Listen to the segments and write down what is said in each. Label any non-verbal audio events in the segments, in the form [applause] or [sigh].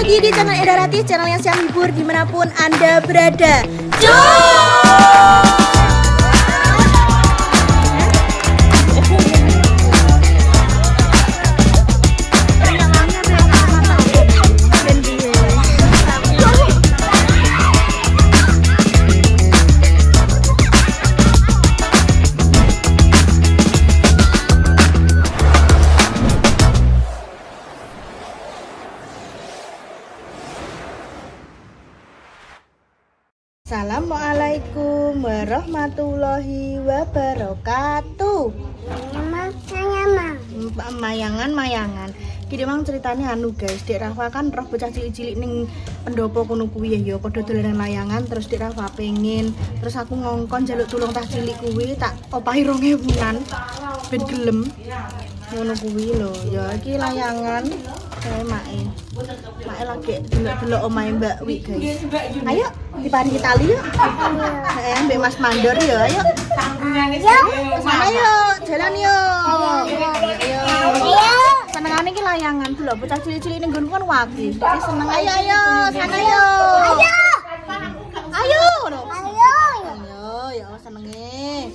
lagi di channel Edarati, channel yang siap hibur di mana pun Anda berada. Cuk! Wabarakatuh. Mayangan mayangan. Kini mang ceritanya anu guys, Dek Rafa kan roh bocah cilik-cilik ning pendopo kono kuwi ya, ya. Padha dolanan layangan terus Dek Rafa pengen terus aku ngongkon jaluk tulung tah cilik kuwi tak opahi 2000-an ben gelem. Ngono kuwi lho. Ya iki layangan. Kayak mae mae lagi delok-delok omahe Mbak Wi guys. Ayo dipari kita yuk. Eh ambek Mas Mandor ya ayo sana yuk jalan yuk. Ayo senengane iki layangan delok bocah cilik-cilik ning nggonku kan waki Iki seneng ayo ayo. sana yuk. Ayo. Ayo ayo ayo ya Allah senenge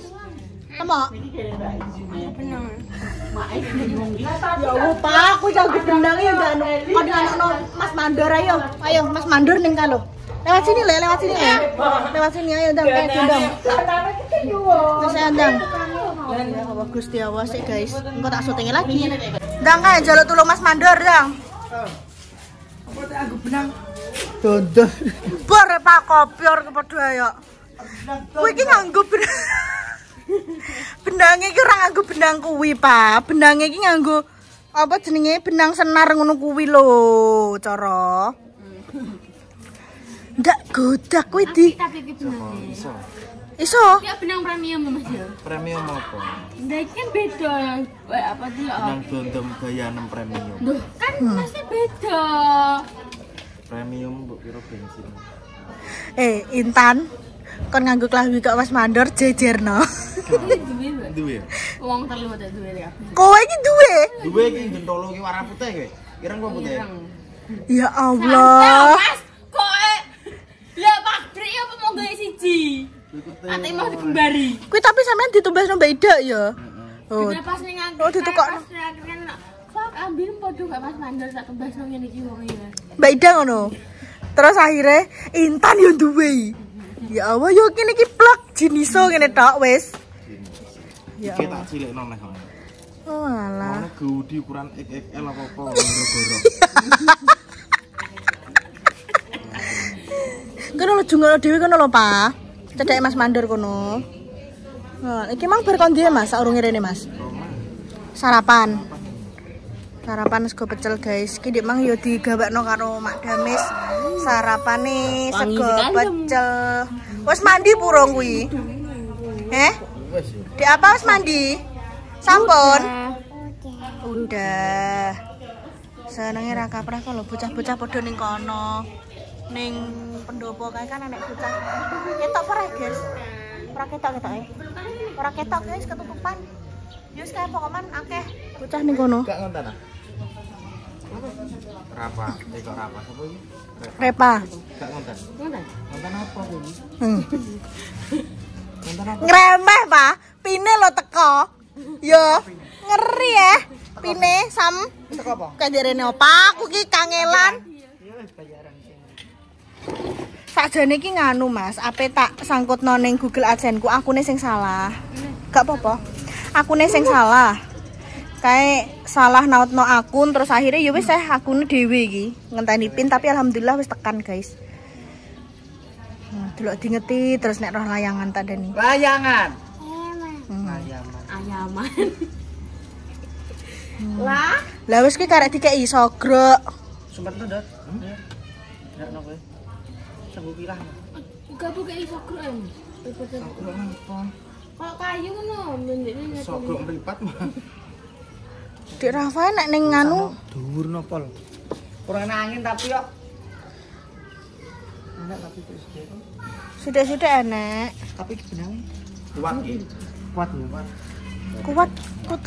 Temok. Ya Pak, aku jago benang ya anu. Kode anak Mas Mandor ayo. Ayo Mas Mandor ning kalau. Lewat sini le, lewat sini ya. Lewat sini ayo ndang kayak gendong. Terus saya ndang. Ya Allah Gusti Allah sih guys. Engko tak syuting lagi. Ndang kae jaluk tulung Mas Mandor, Ndang. Contoh. Bar ya, Pak kopior kepada ayo. Kuwi iki nganggo benang. Benange iki ora nganggo benang kuwi, Pak. Benange iki nganggo apa jenenge benang senar ngono kuwi lho, cara. Ndak godak kuwi di. tapi iki benang Iso. Iso. ya benang premium mas ya Premium apa? nah ini kan beda Eh, apa tuh ya Nang dondom gaya 6 premium. Duh, kan masih beda Premium mbok piro bensin. Eh, Intan. Kon nganggo klambi kok Mas Mandor jejerno. duwe lho. Duwe. uang terlibat ya duwe ya Kowe iki duwe. Duwe iki gentolo iki warna putih kowe. Ireng apa putih? Ya Santai, Allah. mas kok eh ya pabrik apa mau gaya Ate mau dikembari Kuwi tapi sampean ditumbasno Mbak Ida ya. Oh. Bener pas ning nganggo Oh, ditukokno. kan Fuck, ambil podo gak mas mandor tak kembas nang ngene iki wong ya. Mbak Ida ngono. Terus akhirnya Intan yo duwe. Ya Allah yo kene iki plak jiniso ngene tok wis. Ya Iki tak cilikno neh. Oh alah. Ana gaudi ukuran XXL apa apa [laughs] goro-goro. Kono lo jungkul dhewe kono lho, Pak. Cedek Mas Mandor kono. Nah, iki mang bar kondi Mas, saurunge rene, Mas. Sarapan. Sarapan sego pecel, guys. Iki dik mang yo digawakno karo Mak Damis. Sarapane Wangi sego pecel. Wes mandi purung kuwi. Eh? Di apa wis mandi? Sampun? Udah. Senenge ra kaprah kalau bocah-bocah padha ning kono. Ning pendopo kae kan enek bocah. Ketok ora, guys? Ora ketok ketok e. Ora ketok guys ketutupan. Ya wis kae pokokan akeh bocah ning kono. Gak ngonten ah. Rapa, eh kok rapa sapa iki? Repa. Gak ngonten. Ngono. Ngonten apa kuwi? Hmm. Ngonten apa? Ngremeh, Pak. Pine lo teko. Yo, ngeri ya. Pine sam Teko apa? kanjerene opa aku ki kangelan. Sakjane iki nganu Mas, ape tak sangkutno ning Google AdSense ku akune sing salah. Gak apa-apa. Akune sing salah. Kayak salah nautno akun terus akhirnya ya wis eh akune dhewe iki. Ngenteni pin tapi alhamdulillah wis tekan, guys. Nah, delok dingeti terus nek roh layangan tak dani. Layangan. Hmm. Layangan. Ayaman. Lah, Lah wis ki karek dikeki sogrok. Sumpet ndot. Ya nopo. Sogrok napa? Kalau kayu ngono, mendene Sogrok mripat mah. Dik Rafa nek ning nganu Dhuwur napa lho? Kurang angin tapi yo. Enak tapi terus sudah-sudah enek. Tapi benangnya kuat iki. Kuat ya, kuat. Kuat kuat.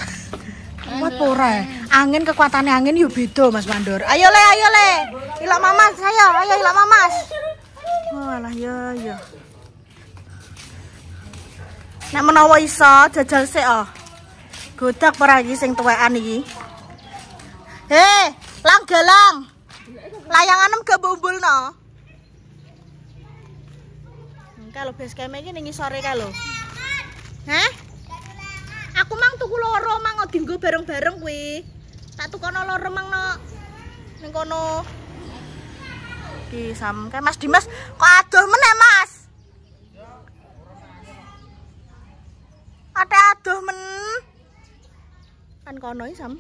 Kuat ora? ya? Angin kekuatannya angin yo beda Mas Mandor. Ayo le, ayo le. Ilak mamas, ayo, ayo ilak mamas. Walah ya ya. Nek menawa iso jajal sik oh. Godak para iki sing tuwekan iki. Hei, lang galang. Layanganem gak bumbulno. Hmm, Kalau base camp iki ning sore kalau. Hah? Aku mang tuku loro mang dinggo bareng-bareng kuwi. Tak tukono loro mang no. Ning kono. Ki sam kae Mas Dimas kok adoh meneh Mas. Ate adoh men. Kan kono iki sam.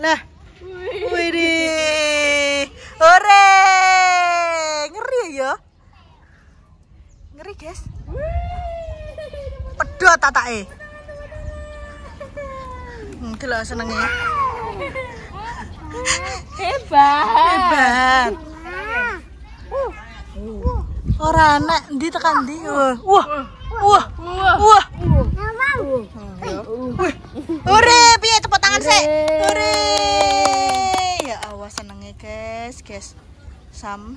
Lah. Widih. Ore. Ngeri ya. Ngeri, guys. Pedot tatake. Hmm, delok senenge. Hebat. Hebat. Ora enak ndi tekan ndi. Wah. Wah. Wah. Wah. Ore, piye tepuk tangan sik? Ore. Ya Allah senenge, guys, guys. Sam.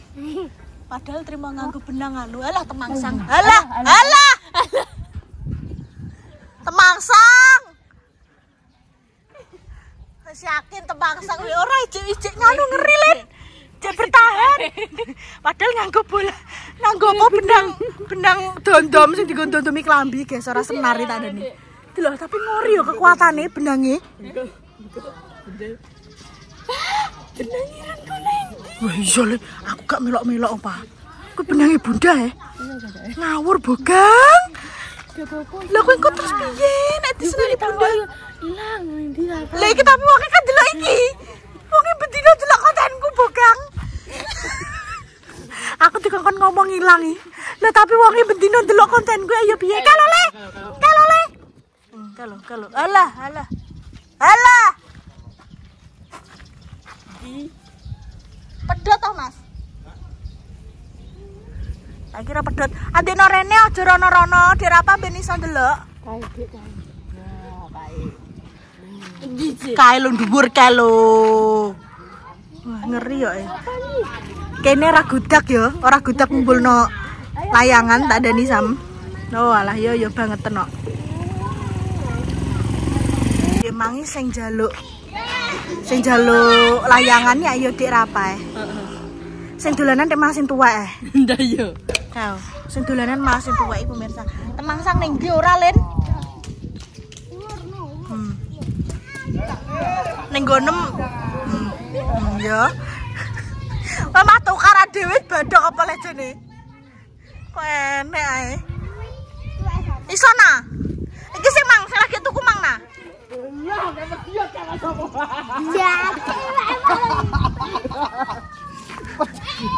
Padahal terima nganggo benang anu. Alah temangsang. Alah, alah. Temangsang. Wis yakin temangsang wi ora ijik-ijik nganu ngeri len. Cek bertahan. Padahal nganggo bola. Nganggo apa benang benang dondom sing digondomi klambi guys ora senar iki tandane. Delok tapi ngori yo kekuatane benange. Wah iya aku gak melok-melok apa. Ku benange bunda ya. Ngawur bogang. Lah kowe kok terus piye nek diseneni bunda? Hilang ndi lah. Lah iki tapi wong kan delok iki. Wong bedino delok kontenku bogang. aku ngomong ngilangi. Lah tapi wong bedino delok kontenku ayo piye? Kalau le. Kalau le. Kalau kalau. Alah, alah. Alah. Pedot toh, Mas? Tak kira pedot. Adekno rene aja rono-rono, dirapa ben iso ndelok. Kae lu dhuwur kae lu. Wah, ngeri ya. eh. Kene ra gudak ya, ora gudak ngumpulno layangan tak dani sam. Oh alah yo yo banget tenok. Emangi sing jaluk sing jaluk layangan ya ayo dik rapae. Sing dolanan tek sing tuwek eh. [laughs] Ndak yo. Kau, sing dolanan sing tuwek iki pemirsa. Temangsang ning ndi ora, Len? Hmm. Ning gonem. Hmm, Ya. Wah, mah tukaran dhewe badhok apa lejene? Kok enek ae. Iso na? Iki sing mang, sing lagi tuku mang na.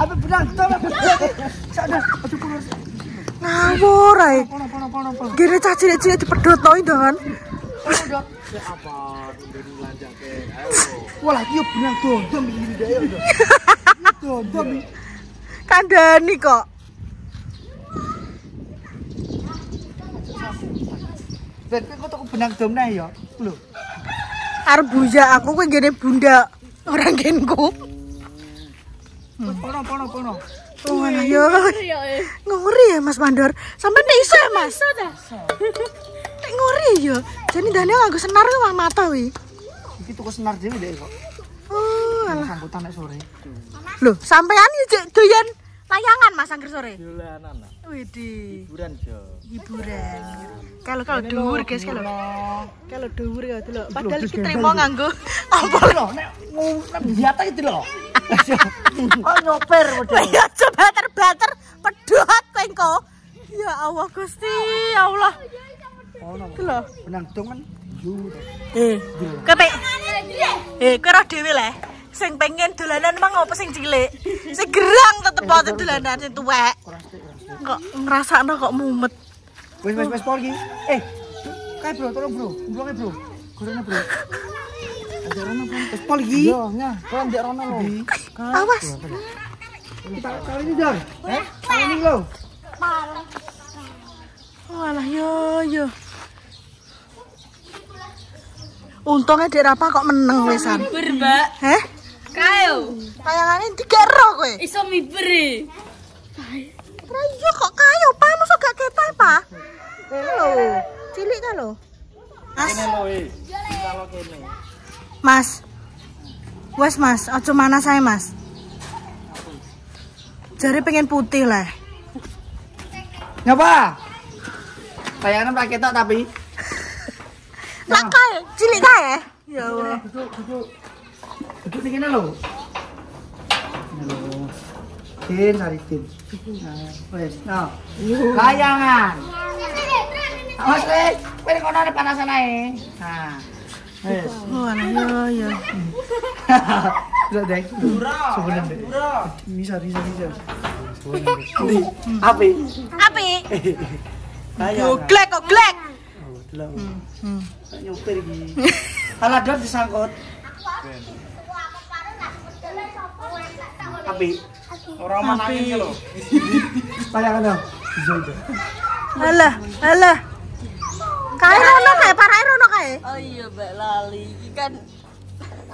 Apa benang? Tolong. Sadar. Aduh keluar. Ngawur ae. Gini cah cilik-cilik dipedhotno ndangan. Wah, iki yo benang dondom iki ndak iki. Kandhani kok. Ben kok tuku benang dom neh yo. Lho. Arep buya aku kuwi ngene bunda orang genku. Pono pono pono. Oh alah yo. Ngori ya Mas Mandor. Sampai nek iso ya Mas. Nek ngori ya. Jadi Daniel nganggo senar ke mata wi. Iki tuku senar dhewe ndek kok. Alah. Sangkutan nek sore. Loh, sampean ya Cek, doyan layangan Mas angger sore. Dolanan lah. Widih, Hiburan jo. hiburan. Kalau kalau dhuwur guys kalau. Kalau dhuwur ya delok. Padahal iki trimo nganggo apa lho nek biata itu lho. [laughs] Oh nyoper model. Ya coba terbater pedot kowe engko. Ya Allah Gusti, ya Allah. Ono. Lho. Benang kan yu. Eh, kowe pe Eh, kowe dhewe le. Sing pengen dolanan emang apa sing cilik? Sing gerang tetep aja dolanan sing tuwek. Kok ngrasakno kok mumet. Wes wes pol iki. Eh. Kae bro, tolong bro. Ngulunge bro. Gorene bro. Ada rono bro. Wes pol iki. Yo, nya. Kok ndek rono lho. Awas. Kita kali ini Jar. Eh? Kali ini lo. Walah yo yo. Untungnya Dek Rafa kok meneng wesan. Miber, Mbak. Heh? Kayo. Tayangannya tiga ro kowe. Iso miber. e. Lah iya kok kayu pa masa gak ketok pa? Halo. Cilik kan lo. Mas. Mas. Wes Mas, aja mana saya Mas. Jari pengen putih lah. Ngapa? Tayangan pakai tok tapi. Lah kae, cilik kae. Ya Allah. Kene lho. Tin, cari tin. Nah, wes. Nah. Layangan. Awas wes. Kowe kono ada panasan ae. Nah. Wes. Walah yo yo. Udah deh. Sebulan deh. Bisa, bisa, bisa. [laughs] Api. Api. Yo Layangan. glek kok glek. Oh, delok. Hmm. Nyupir iki. Alah dor disangkut. Api. Orang manangin lho. Layangan dong. Ijo ijo. Alah, alah. Kae rono kae, parae rono kae. Oh iya, Mbak Lali. Iki kan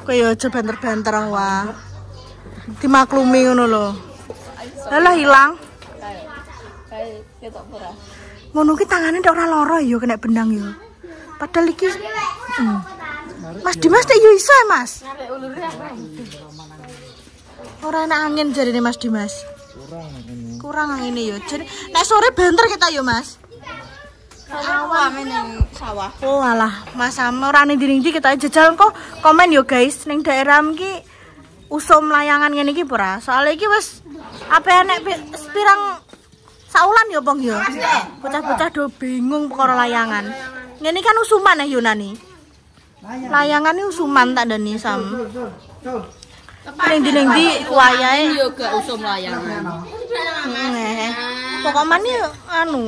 Kowe yo aja banter-banter wah. Dimaklumi ngono lho. Alah hilang. Kayo ketok ora. Ngono ki tangane ora lara yo kena benang yo. Padahal iki Hmm. Mas Dimas nek yo iso ya, Mas. Sampai ulurnya apa? Ora enak angin jarine Mas Dimas. Kurang angin. Kurang angin yo. Jadi nek sore banter kita yo, Mas. Sawah ning sawah. Oh alah, Mas Sam ora ning ndi kita jajal kok komen yo guys ning daerah iki usum layangan ngene iki ora. Soale iki wis apa enek pi- pirang saulan yo Bang yo. Bocah-bocah do bingung perkara layangan. Ngene kan usuman ya Yunani. Layangan ini usuman tak dani Sam. Ning ndi ning ndi wayahe Yo gak usum layangan. Heeh. Pokoknya anu.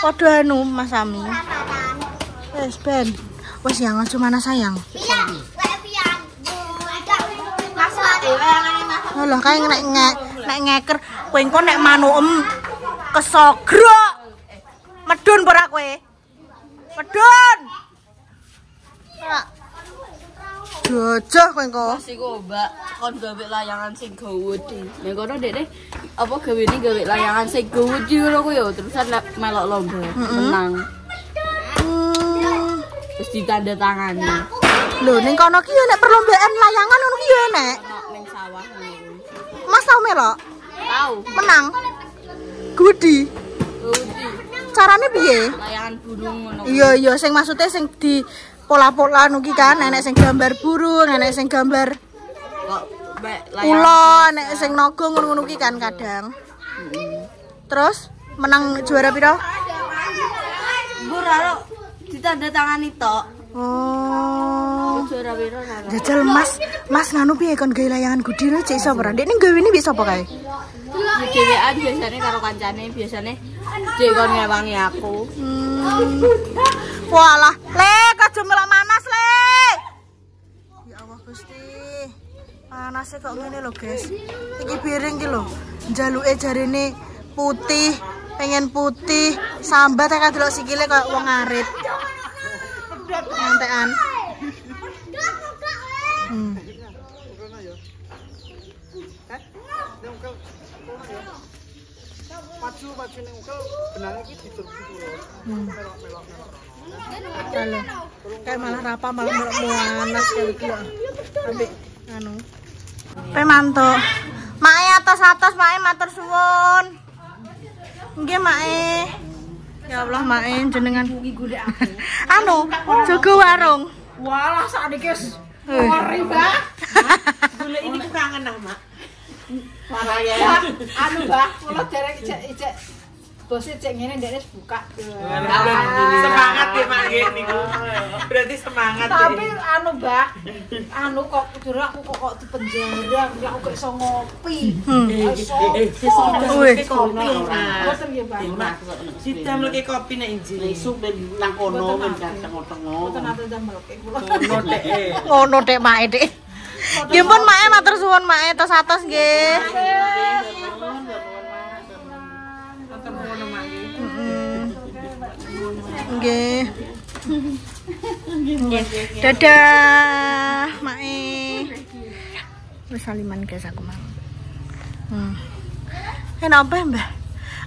Padha anu Mas Ami. Wes ben. Wes yang aja mana sayang. Alah kae nek nek nek ngeker kowe engko nek manukem kesogrok. Medun ora kowe? Medun. Ora. Gajah kowe engko. Pas iku Mbak kon gawe layangan sing gawedi. Nek kono Dek apa gawene gawe layangan sing gawedi ngono ku yo terusan melok lomba menang. Hmm. Terus ditanda tangani. Lho ning kono ki yo nek perlombaan layangan ngono ki yo enek. Ning sawah ngono. Mas tau melok? Tahu. Menang. Gudi. Gawedi. Carane piye? Layangan burung ngono. Iya iya sing maksudnya sing di pola-pola nuki kan enek sing gambar burung, enek sing gambar Kok mbak ula, enek sing naga ngono-ngono ki kan kadang. Terus menang juara piro? Buraro ditanda tangani tok. Oh. Jajal Mas, Mas nganu piye kon gawe layangan gudi lho cek iso ora? Dek ning gawe ini bisa apa kae? Dhewean biasane karo kancane biasane dek kon ngewangi aku. Hmm. Walah, le aja melok manas le. Ya Allah Gusti. Panasnya kok ngene lho, guys. Iki piring iki lho. Njaluke jarene putih, pengen putih, sambat kayak delok sikile kayak wong ngarit. Ngantekan. Hmm. Maju maju. Hmm. Halo. Kayak malah rapa malah melok muanas kali iki lho. Ambek anu. Pe mantu. Mae atas-atas mae matur suwun. Nggih mae. Ya Allah mae jenengan. [laughs] anu, jaga warung. Walah sakniki wis Eh. ngori, Mbak. [laughs] Golek ini kangen ah, Mak. Parah ya. Anu, Mbak, kula derek ijek ijek bosnya cek ngene ndek wis buka. semangat ya mak nggih niku berarti semangat Tapi ya. anu, Mbak, anu kok kudu aku kok kok dipenjara, ya aku gak iso ngopi. Hmm. Iso. Wih. kopi Boten nggih, Mbak. Sita mleke kopi nek injil Isuk ben nang kono gak tengok-tengok. Boten ate damel kula. eh. Ngono dek mae dek. Nggih pun mae matur suwun mae ngono mak nggih. Nggih. Dadah, Mae. Wis saliman guys aku mau. Hmm. Enak apa Mbah?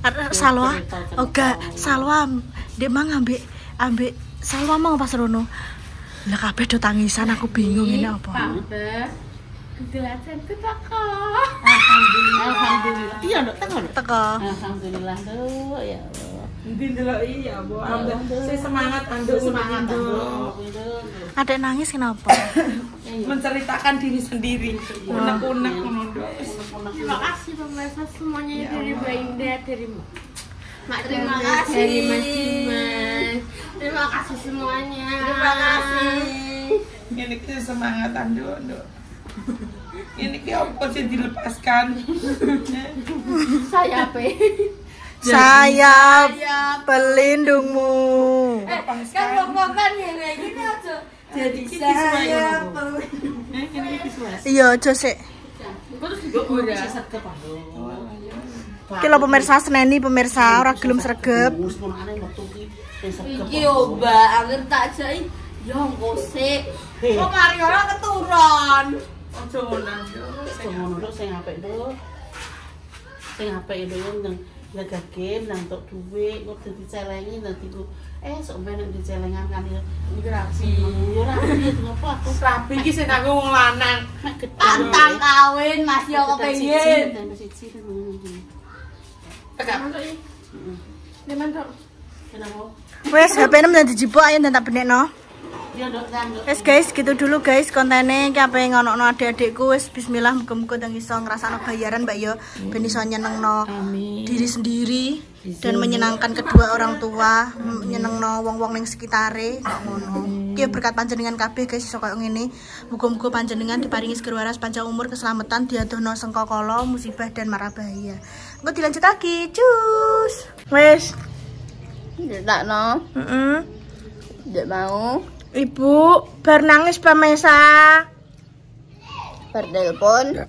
Ada salwa? Oga, salwa. Dek mang ambek ambek salwa mau pas rono. Lah kabeh do tangisan aku bingung ini apa. Alhamdulillah. Iya, Dok, tengok. Dok. Teko. Alhamdulillah, Dok. Ya Allah. Ndi ndeloki ya, Bu. Saya semangat anduk Semangat, Anduk. Adek nangis kenapa? Menceritakan diri sendiri. Unek-unek ngono. Terima kasih pemirsa semuanya dari Mbak Indah dari Mak Terima kasih. dari Mas Dimas. Terima kasih semuanya. Terima kasih. Ini ki semangat anduk, Dok. Ini ki apa sih dilepaskan? Saya Saya pelindungmu. Kan ngomong kan ngene iki aja. Jadi saya Iya, aja sik. Sergap, Dok. Iki lho pemirsa seneni pemirsa ora gelem sregep. Iki yo, Mbak, angger tak jai. Yo engko sik. Kok mari ora keturun. Ojo ngono, sing apik, Dok. Sing apik Dok nang jaga game nang tok duit kok dadi celengi nanti ku eh sok ben nek dicelengan kan ya. Iki rapi yo rapi ngopo aku? Rapi ki sing aku wong lanang. Pantang kawin Mas yo kepengin. siji siji ngono Tegak. kenapa? Wes HP-ne men dijipuk ayo tak benekno. Ya kan Dok Wes guys, gitu dulu guys kontennya ki apa yang ngono adik-adikku wes bismillah muga-muga teng iso ngrasakno bayaran Mbak yo ben iso nyenengno diri sendiri dan menyenangkan kedua orang tua, nyenengno wong-wong ning sekitare ngono. Ki berkat panjenengan kabeh guys iso koyo ngene. Muga-muga panjenengan diparingi seger waras panjang umur keselamatan diadohno sengkokolo musibah dan mara bahaya. Engko dilanjut lagi. Cus. Wes. Tak no, Heeh. ndak mau. Ibu, bar nangis pemesa. Bertelepon,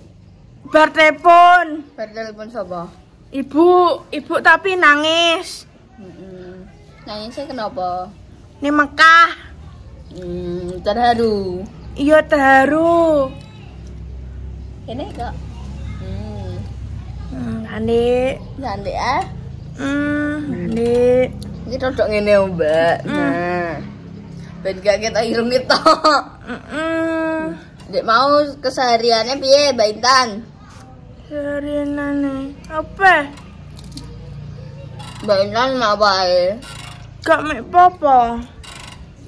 Bertelepon. bertelepon sapa? Ibu, ibu tapi nangis. Heeh. Nangisnya kenapa? Ini Mekah. Hmm, terharu. Iya terharu. Ini kok. Hmm, Hmm, Adik. cantik ah. Hmm, adik. Iki rodok ngene, Mbak. Nah. Ben gak kita irung. Hmm. Dek mau kesehariannya piye, Mbak Intan? Serinane. Apa? Mbak Intan mau bae. Gak mek popo.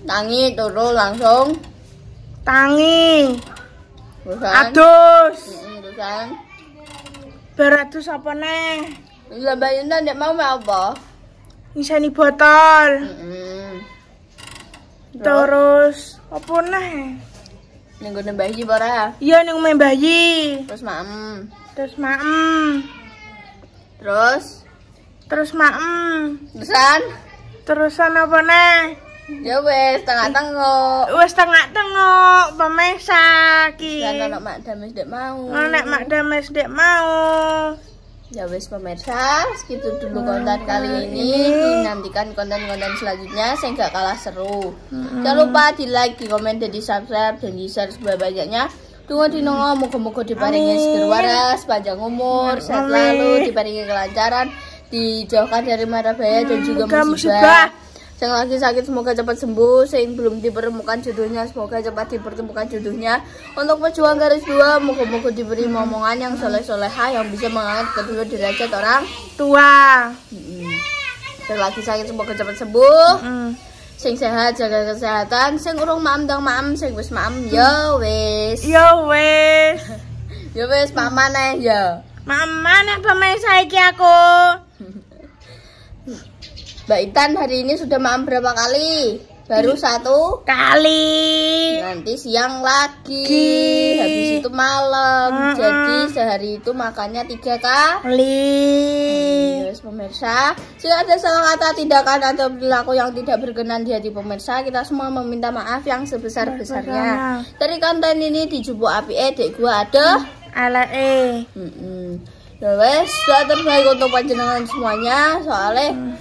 Tangi turu langsung. Tangi. Terusan. Adus. Terusan. Beratus apa neh? Lah Mbak Intan dek mau mau apa? Ngisani botol. Heeh. Terus apa neh? Ning gone Mbah Yi ora? Iya ning omah bayi. Terus maem. Terus maem. Terus Terus maem. terusan Terusan apa neh? ya wes tengah-tengah. Wes tengok-tengok pemesa ki. Kan anak mak dames dek mau. Nek mak dames dek mau. Ya wes pemirsa, segitu dulu konten kali ini. Dinantikan konten-konten selanjutnya saya nggak kalah seru. Jangan lupa di like, di komen, dan di subscribe dan di share sebanyak-banyaknya. Tunggu di nongo, moga-moga diparingi seger waras, panjang umur, sehat lalu, diparingi kelancaran, dijauhkan dari mara bahaya dan juga musibah. Yang lagi sakit semoga cepat sembuh, yang belum dipertemukan jodohnya semoga cepat dipertemukan jodohnya. Untuk pejuang garis dua, moga-moga diberi momongan yang soleh-soleha yang bisa mengangkat kedua derajat orang Tua. Mm. Yang lagi sakit semoga cepat sembuh. Mm. Sing sehat jaga kesehatan, sing urung maem dong maem, sing wis maem yo wis. Yo wes. [laughs] Yo wis paman eh yo. Mama nek pemesa iki aku. Mbak Intan hari ini sudah maem berapa kali? Baru satu. Kali. Nanti siang lagi. Ki. Habis itu malam. Mm-mm. Jadi sehari itu makannya tiga kali. Kali. Yes, pemirsa, jika ada salah kata, tindakan atau perilaku yang tidak berkenan di hati pemirsa, kita semua meminta maaf yang sebesar-besarnya. Dari konten ini di Jupuk Api Edek gua ada. Ala eh. Mm-mm. Ya wes, doa terbaik untuk panjenengan semuanya, soalnya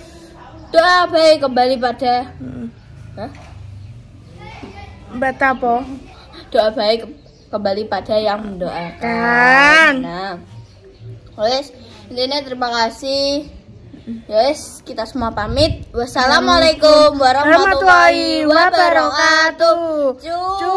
Doa baik kembali pada Hah? Bata apa? doa baik ke- kembali pada yang mendoakan. Kan. Nah, wes intinya terima kasih. Yes, kita semua pamit. Wassalamualaikum warahmatullahi wabarakatuh. Cuy.